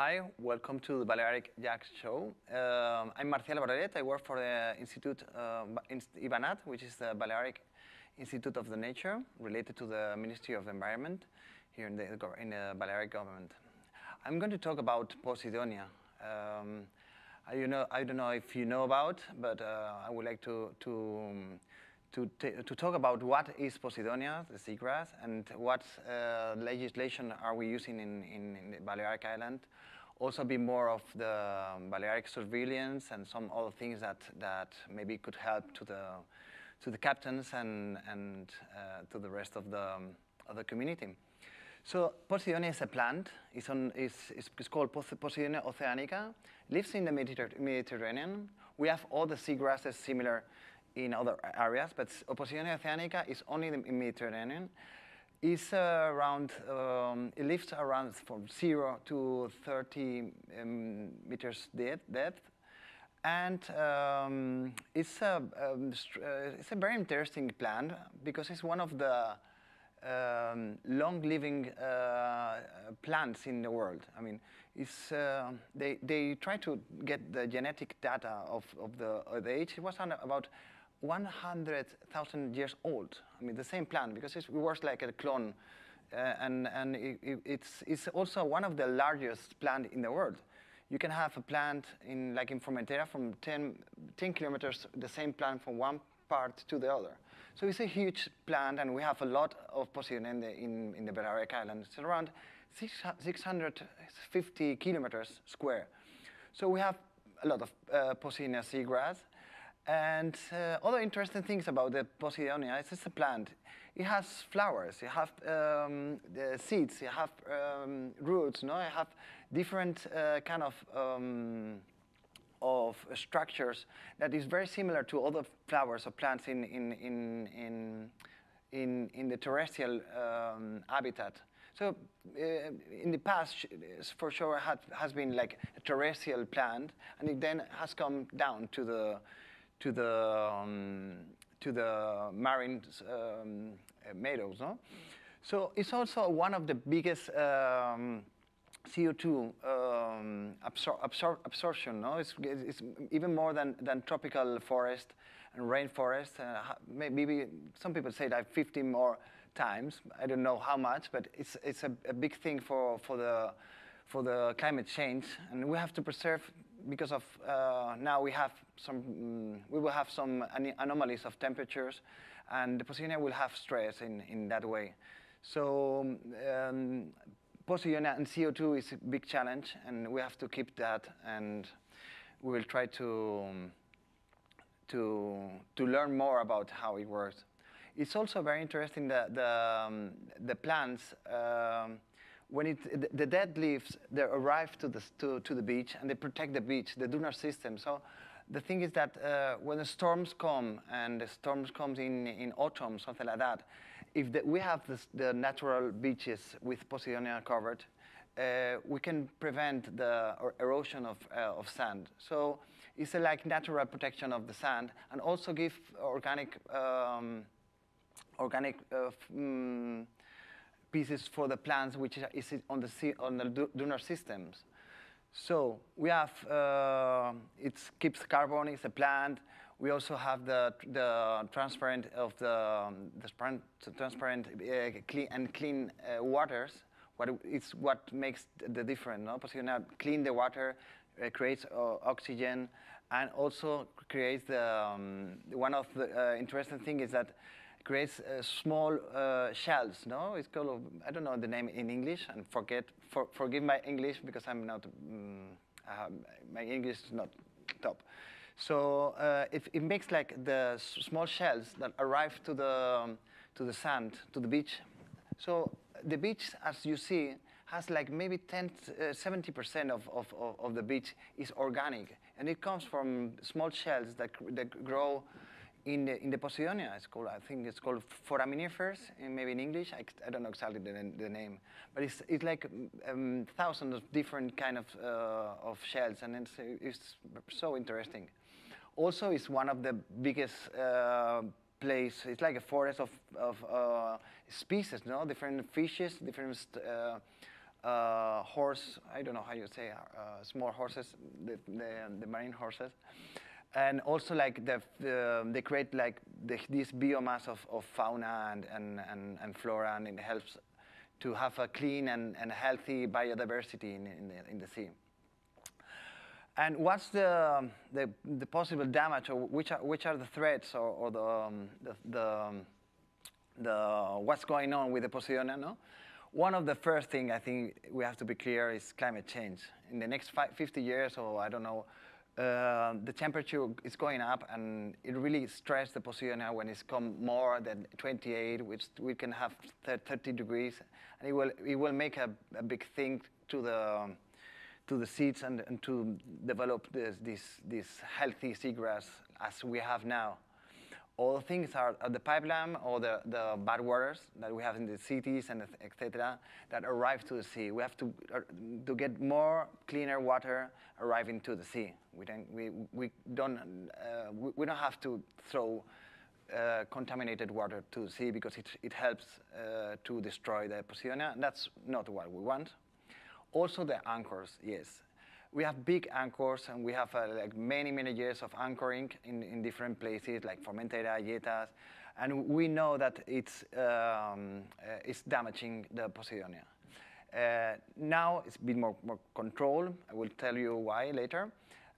Hi, welcome to the Balearic Yacht Show. Um, I'm Marcial Bardolet. I work for the Institute uh, IBANAT, which is the Balearic Institute of the Nature, related to the Ministry of Environment here in the, in the Balearic government. I'm going to talk about Posidonia. Um, I, you know, I don't know if you know about, but uh, I would like to, to um, to, to talk about what is Posidonia, the seagrass, and what uh, legislation are we using in, in, in, the Balearic Island. Also be more of the um, Balearic surveillance and some other things that, that maybe could help to the, to the captains and, and uh, to the rest of the, um, of the community. So Posidonia is a plant. It's, on, it's, it's called Posidonia oceanica. Lives in the Mediterranean. We have all the seagrasses similar in other areas, but Posidonia oceanica is only in Mediterranean. It's uh, around, um, it lives around from zero to 30 um, meters depth, depth. And um, it's, a, um, uh, it's a very interesting plant because it's one of the um, long-living uh, plants in the world. I mean, it's, uh, they, they try to get the genetic data of, of the, of the age. It was about 100,000 years old. I mean, the same plant, because it works like a clone. Uh, and and it, it's, it's also one of the largest plant in the world. You can have a plant in, like in Formentera, from 10, 10 kilometers, the same plant from one part to the other. So it's a huge plant, and we have a lot of Posidonia in the, in, in the Balearic Islands. It's around 650 kilometers square. So we have a lot of uh, Posidonia seagrass, and uh, other interesting things about the Posidonia is it's a plant. It has flowers, it has um, seeds, it has um, roots, no? it has different uh, kind of um, of structures that is very similar to other flowers or plants in, in, in, in, in, in the terrestrial um, habitat. So uh, in the past, for sure, had, has been like a terrestrial plant, and it then has come down to the to the um, to the marine um, meadows. No? So it's also one of the biggest um, CO2 um, absor absor absorption. No? It's, it's, even more than, than tropical forest and rainforest. Uh, maybe some people say that 50 more times. I don't know how much, but it's, it's a, a big thing for, for, the, for the climate change. And we have to preserve because of uh, now we have some, um, we will have some anomalies of temperatures, and the Posidonia will have stress in, in that way. So um, Posidonia and CO2 is a big challenge, and we have to keep that, and we will try to, um, to, to learn more about how it works. It's also very interesting that the, um, the plants um, when it, the dead leaves, they arrive to the, to, to the beach and they protect the beach, the dunar system. So the thing is that uh, when the storms come and the storms comes in, in autumn, something like that, if the, we have this, the natural beaches with Posidonia covered, uh, we can prevent the erosion of, uh, of sand. So it's a like natural protection of the sand and also give organic, um, organic uh, mm, pieces for the plants, which is on the, on the dunar systems. So we have, uh, it keeps carbon, it's a plant. We also have the, the transparent of the, um, the transparent uh, clean and clean uh, waters. What it's what makes the difference, no? Because you now clean the water, uh, creates uh, oxygen, and also creates the, um, one of the uh, interesting thing is that creates uh, small uh, shells. No, it's called I don't know the name in English, and forget for, forgive my English because I'm not um, uh, my English is not top. So uh, it, it makes like the small shells that arrive to the um, to the sand to the beach. So the beach, as you see, has like maybe 10, 70% uh, of, of, of the beach is organic. And it comes from small shells that, that grow in the, in the Posidonia, it's called, I think it's called foraminifers, maybe in English, I, I don't know exactly the, the, name, but it's, it's like um, thousands of different kind of, uh, of shells, and it's, it's so interesting. Also, it's one of the biggest uh, place, it's like a forest of, of uh, species, no? different fishes, different uh, uh, horse, I don't know how you say, uh, small horses, the, the, the, marine horses. And also like the, the um, they create like the, this biomass of, of fauna and, and, and, and, flora and it helps to have a clean and, and healthy biodiversity in, in, the, in the sea. And what's the, um, the, the, possible damage, or which are, which are the threats, or, or the, um, the, the, um, the, what's going on with the Posidonia? No? One of the first things I think we have to be clear is climate change. In the next five, 50 years, or I don't know, uh, the temperature is going up, and it really stressed the Posidonia when it's come more than 28, which we can have 30 degrees, and it will it will make a, a big thing to the to the seeds and, and to develop this, this this healthy seagrass as we have now all things are, are the pipeline or the, the bad waters that we have in the cities and etc. that arrive to the sea. We have to, uh, to get more cleaner water arriving to the sea. We don't, we, we don't, uh, we, we, don't have to throw uh, contaminated water to the sea because it, it helps uh, to destroy the Posidonia. That's not what we want. Also the anchors, yes we have big anchors and we have uh, like many, many years of anchoring in, in different places like Formentera, Yetas, and we know that it's, um, uh, it's damaging the Posidonia. Uh, now it's a bit more, more control. I will tell you why later.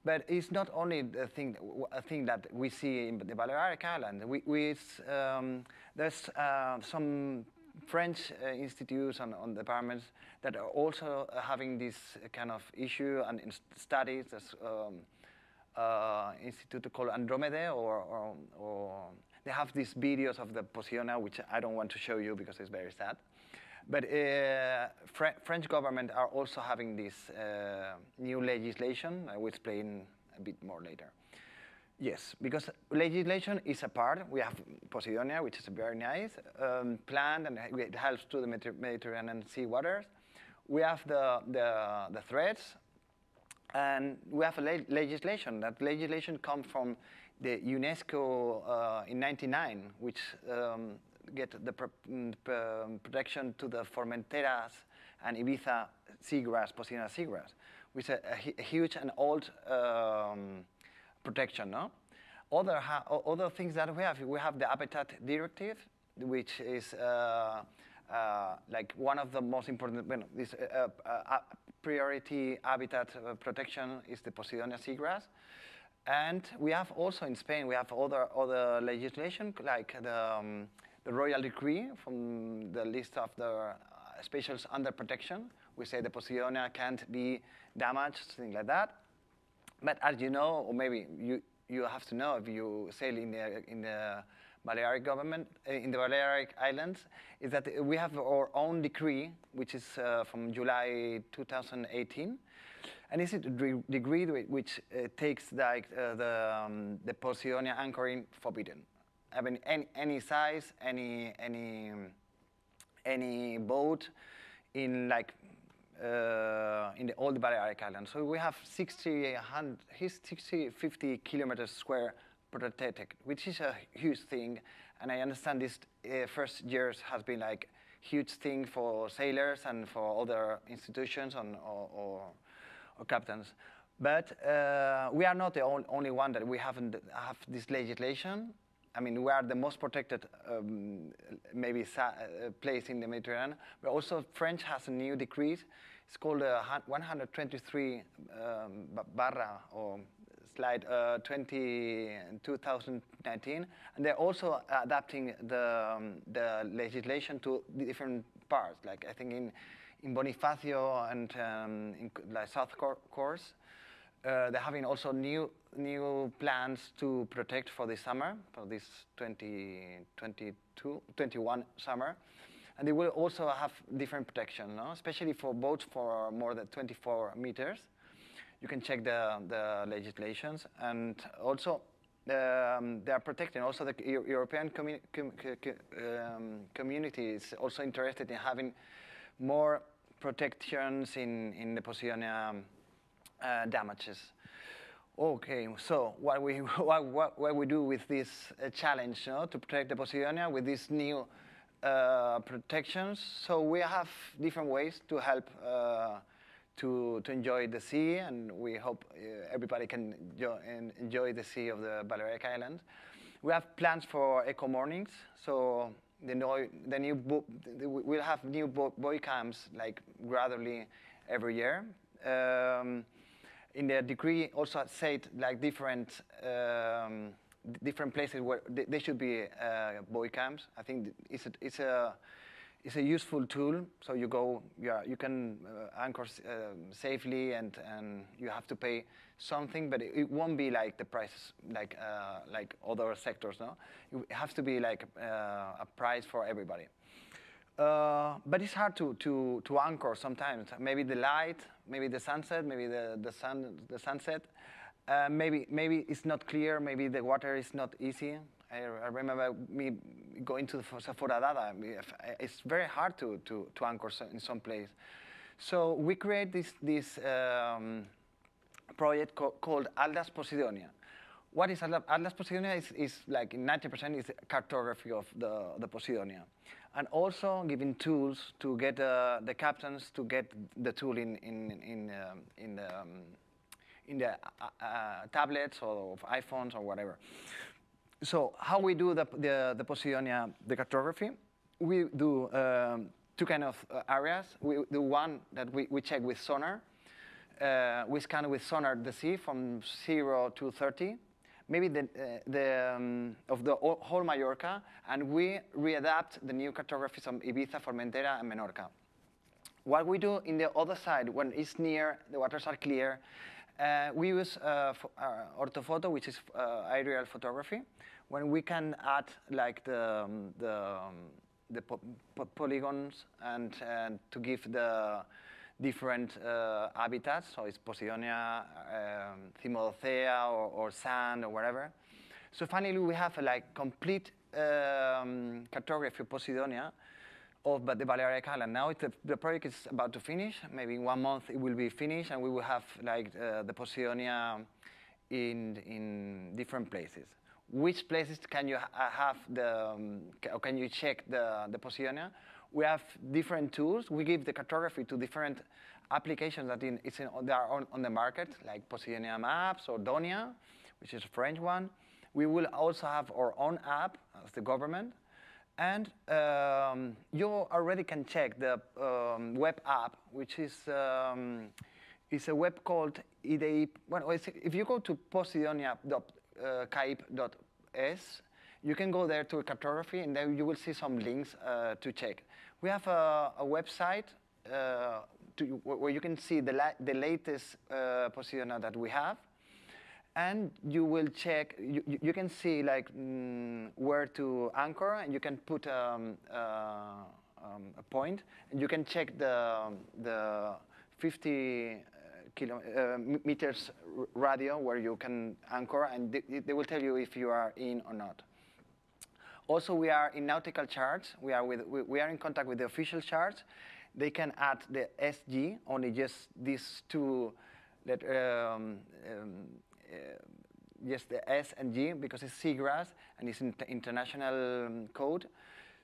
But it's not only the thing, a thing that we see in the Balearic Island. We, we um, there's uh, some French uh, institutes and on departments that are also uh, having this kind of issue and in studies. There's um, uh, institute called Andromeda, or, or, or, they have these videos of the Posidonia, which I don't want to show you because it's very sad. But uh, Fr French government are also having this uh, new legislation. I will explain a bit more later. Yes, because legislation is a part. We have Posidonia, which is very nice, um, plant, and it helps to the Mediterranean sea waters. We have the, the, the threats, and we have a le legislation. That legislation comes from the UNESCO uh, in 99, which um, get the pr mm, protection to the Formenteras and Ibiza seagrass, Posidonia seagrass, which is a, a huge and old um, protection. No? Other, other things that we have, we have the Habitat Directive, which is uh, uh, like one of the most important, well, this uh, uh priority habitat uh, protection is the Posidonia seagrass. And we have also in Spain, we have other, other legislation like the, um, the Royal Decree from the list of the uh, species under protection. We say the Posidonia can't be damaged, things like that. But as you know, or maybe you, you have to know if you sail in the, in the Balearic government, uh, in the Balearic Islands, is that we have our own decree, which is uh, from July 2018. And it's a decree which uh, takes like, uh, the, um, the Posidonia anchoring forbidden. I mean, any, any size, any, any, any boat in like uh, in the old Balearic Islands. So we have 60, 60 50 kilometers square protected, which is a huge thing. And I understand this uh, first years has been like huge thing for sailors and for other institutions or, or, or captains. But uh, we are not the only one that we haven't have this legislation. I mean, we are the most protected, um, maybe uh, place in the Mediterranean. But also, French has a new decree. It's called uh, 123 um, barra or slide uh, 20, 2019, and they're also adapting the um, the legislation to different parts. Like I think in in Bonifacio and um, in like South Coast, uh, they're having also new new plans to protect for this summer, for this 2022, 21 summer. And they will also have different protection, no? especially for boats for more than 24 meters. You can check the, the legislations. And also, um, they are protecting. Also, the European com um, community is also interested in having more protections in, in the Posidonia uh, damages. Okay, so what we what, what, what we do with this uh, challenge you know, to protect the Posidonia with this new uh, protections. So we have different ways to help uh, to, to enjoy the sea, and we hope uh, everybody can enjoy, the sea of the Balearic Islands. We have plans for eco moorings, so the, no, the new we'll have new buoy camps like gradually every year. Um, in the decree also said like different um, different places where they should be uh, buoy camps. I think it's a, it's a it's a useful tool. So you go, yeah, you can uh, anchor uh, safely, and and you have to pay something, but it, it won't be like the prices like uh, like other sectors. No, it has to be like uh, a price for everybody. Uh, but it's hard to, to, to anchor sometimes. Maybe the light, maybe the sunset, maybe the, the, sun, the sunset. Uh, maybe, maybe it's not clear, maybe the water is not easy. I, I remember me going to the Foradada. It's very hard to, to, to anchor in some place. So we create this, this um, project co called Atlas Posidonia. What is Atlas, Atlas Posidonia is, is like 90% is cartography of the, the Posidonia. And also giving tools to get uh, the captains to get the tool in, in, in, um, in the um, in the uh, uh, tablets or of iPhones or whatever. So how we do the, the, the Posidonia, the cartography, we do um, two kind of uh, areas. We do one that we, we check with sonar. Uh, we scan with sonar the sea from 0 to 30, maybe the, uh, the um, of the whole Mallorca, and we readapt the new cartographies of Ibiza, Formentera, and Menorca. What we do in the other side, when it's near, the waters are clear, uh, we use uh, uh, orthophoto, which is uh, aerial photography, when we can add like the, um, the, um, the po po polygons and, and, to give the different uh, habitats, so it's Posidonia, um, or, or, sand, or whatever. So finally, we have a like complete um, cartography of Posidonia, of the Balearic Island. Now the, the, project is about to finish. Maybe in one month it will be finished, and we will have like uh, the Posidonia in in different places. Which places can you ha have the um, or can you check the the Posidonia? We have different tools. We give the cartography to different applications that in, it's in, they are on, on the market, like Posidonia Maps or Donia, which is a French one. We will also have our own app as the government and um, you already can check the um, web app, which is um, is a web called IDEIB. Well, if you go to posidonia.caib.es, you can go there to cartography, and then you will see some links uh, to check. We have a, a website uh, to, where you can see the, la the latest uh, Posidonia that we have and you will check, you, you can see like mm, where to anchor and you can put um, uh, um, a point and you can check the, the 50 uh, kilo, uh, meters radio where you can anchor and they, they, will tell you if you are in or not. Also, we are in nautical charts. We are, with, we, we are in contact with the official charts. They can add the SG, only just these two that, um, um yes, the S and G because it's seagrass and it's in international um, code.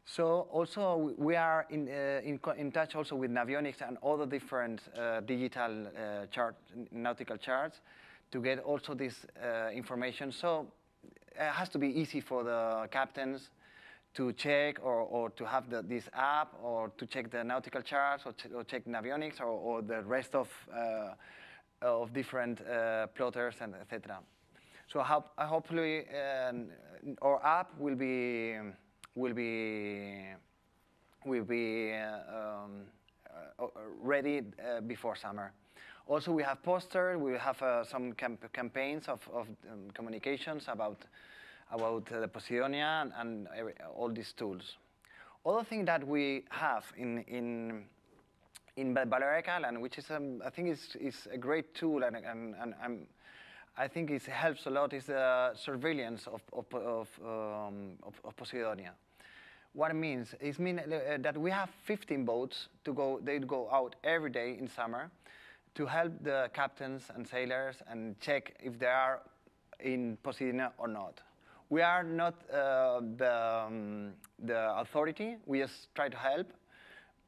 So also we are in, uh, in, in, touch also with Navionics and other different uh, digital uh, chart, nautical charts to get also this uh, information. So it has to be easy for the captains to check or, or to have the, this app or to check the nautical charts or, ch or check Navionics or, or, the rest of uh, of different uh, plotters and etc. So hope, hopefully um, our app will be will be will be uh, um, uh, ready uh, before summer. Also, we have posters. We have uh, some camp campaigns of, of um, communications about about the Posidonia and, and every, all these tools. Other thing that we have in in in Balearic Island, which is, um, I think, is, is a great tool and, and, and, I think it helps a lot is the surveillance of, of, of, um, of, of Posidonia. What it means, it means uh, that we have 15 boats to go, they go out every day in summer to help the captains and sailors and check if they are in Posidonia or not. We are not uh, the, um, the authority. We just try to help.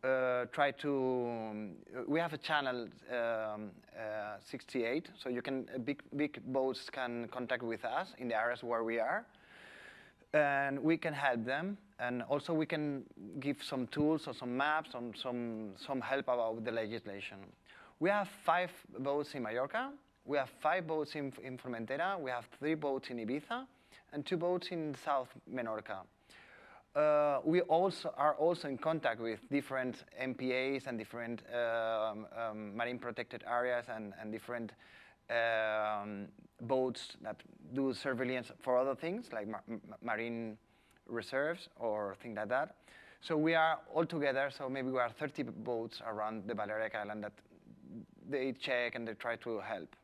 Uh, try to. Um, we have a channel um, uh, 68, so you can uh, big big boats can contact with us in the areas where we are, and we can help them. And also we can give some tools or some maps, or some some help about the legislation. We have five boats in Mallorca. We have five boats in, in Formentera. We have three boats in Ibiza, and two boats in South Menorca. Uh, we also are also in contact with different MPAs and different um, um, marine protected areas and, and different um, boats that do surveillance for other things like mar marine reserves or things like that. So we are all together, so maybe we are 30 boats around the Balearic Island that they check and they try to help.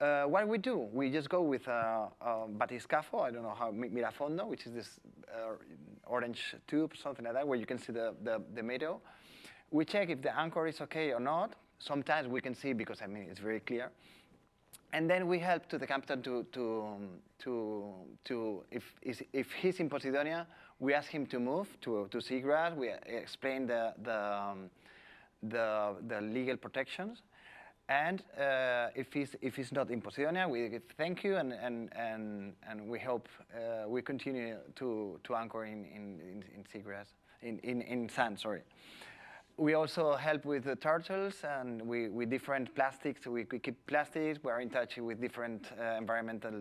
Uh, what we do, we just go with a, a batiscafo, I don't know how, Mirafondo, which is this uh, orange tube, something like that, where you can see the, the, the meadow. We check if the anchor is okay or not. Sometimes we can see because, I mean, it's very clear. And then we help to the captain to, to, to, to if, if he's in Posidonia, we ask him to move to, to seagrass. We explain the, the, um, the, the legal protections. And uh, if, he's, if he's not in Posidonia, we thank you and, and, and, and we hope uh, we continue to, to anchor in, in, in, in seagrass, in, in, in sand, sorry. We also help with the turtles and we, with different plastics. We, we keep plastics. We're in touch with different uh, environmental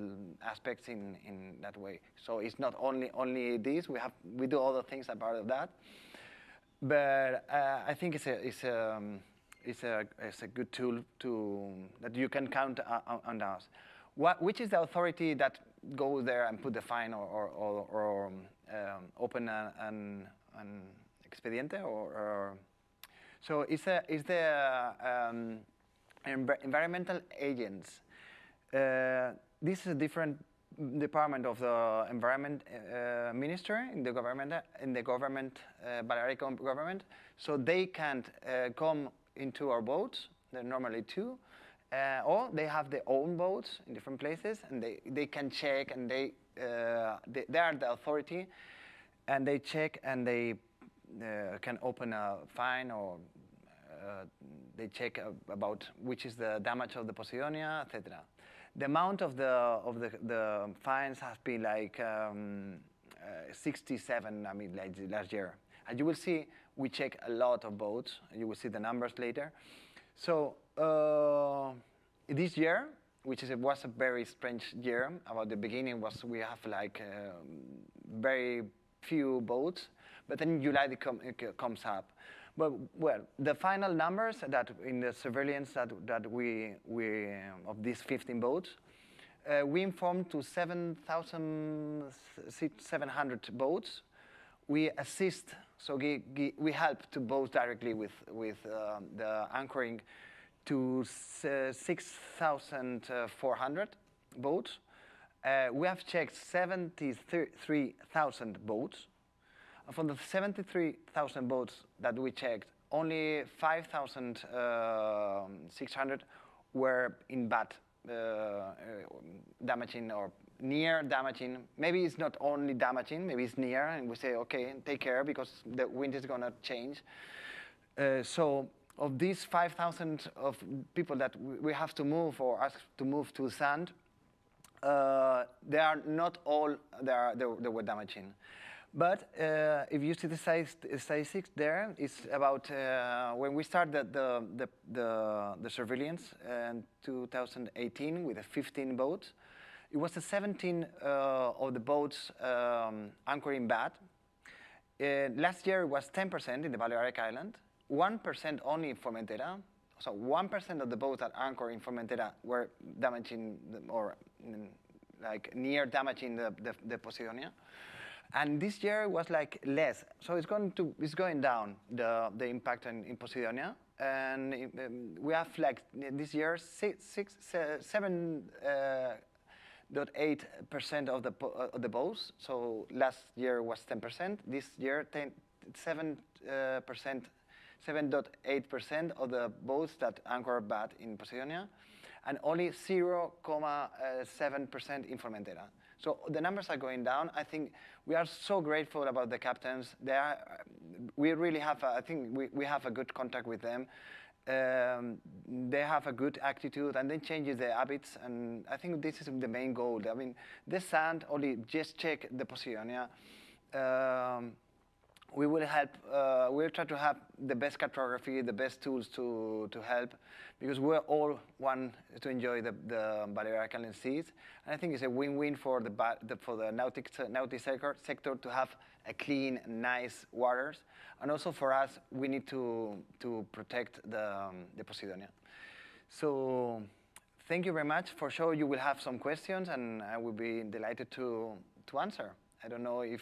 aspects in, in that way. So it's not only, only this. We, have, we do other things as part of that. But uh, I think it's a, it's a, it's a, it's a good tool to, that you can count on, on us. What, which is the authority that goes there and put the fine or, or, or, or um, open an, an, an expediente? Or, or, so it's, a, it's the um, environmental agents. Uh, this is a different department of the environment uh, minister in the government in the government uh, Balearic government so they can't uh, come into our boats. There are normally two. Uh, or they have their own boats in different places, and they, they can check, and they, uh, they, they, are the authority, and they check, and they uh, can open a fine, or uh, they check about which is the damage of the Posidonia, etc. The amount of the, of the, the fines has been like um, uh, 67, I mean, like last year. And you will see we check a lot of boats. You will see the numbers later. So uh, this year, which is, was a very strange year, about the beginning was we have like uh, very few boats, but then July it, com it comes up. But well, the final numbers that in the surveillance that, that we, we of these 15 boats, uh, we informed to 7,700 boats. We assist so we help to both directly with, with uh, the anchoring to 6,400 boats. Uh, we have checked 73,000 boats. From the 73,000 boats that we checked, only 5,600 were in bad uh, uh, damaging or near damaging. Maybe it's not only damaging, maybe it's near, and we say, okay, take care because the wind is going to change. Uh, so of these 5,000 of people that we have to move or ask to move to sand, uh, they are not all they, are, they, they were damaging. But uh, if you see the statistics there, it's about uh, when we started the, the, the, the, surveillance in 2018 with the 15 boats, it was the 17 uh, of the boats um, anchoring bad. Uh, last year it was 10% in the Balearic Island, 1% only in Formentera. So 1% of the boats that anchor in Formentera were damaging or mm, like near damaging the, the, the Posidonia. And this year it was like less. So it's going to it's going down the the impact in, in Posidonia. And um, we have like this year six, six seven uh, 0.8% of the, uh, of the bows. So last year was 10%. This year, 10, 7%, uh, 7.8% of the boats that anchor bad in Posidonia, and only 0.7% in Formentera. So the numbers are going down. I think we are so grateful about the captains. They are, we really have, a, I think we, we have a good contact with them. Um, they have a good attitude and then changes their habits. And I think this is the main goal. I mean, the sand only just check the Posidonia. Um, we will help, uh, we'll try to have the best cartography, the best tools to, to help, because we're all one to enjoy the, the Balearic Island seas. And I think it's a win-win for the, the, for the nautic, nautic sector, sector to have a clean, nice waters. And also for us, we need to, to protect the, um, the Posidonia. So thank you very much. For sure, you will have some questions, and I will be delighted to, to answer. I don't know if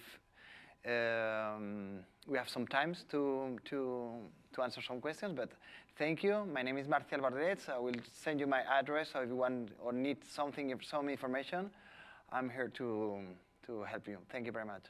um, we have some time to, to, to answer some questions, but thank you. My name is Marcial Bardolet. I will send you my address so if you want or need something, some information, I'm here to, to help you. Thank you very much.